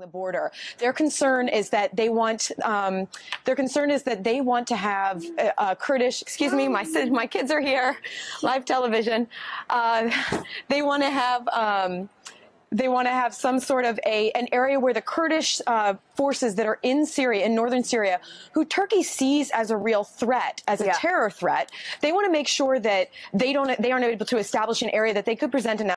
the border. Their concern is that they want um, their concern is that they want to have uh, Kurdish. Excuse me, my my kids are here, live television. Uh, they want to have. Um, they want to have some sort of a an area where the Kurdish uh, forces that are in Syria, in northern Syria, who Turkey sees as a real threat, as a yeah. terror threat, they want to make sure that they don't they aren't able to establish an area that they could present an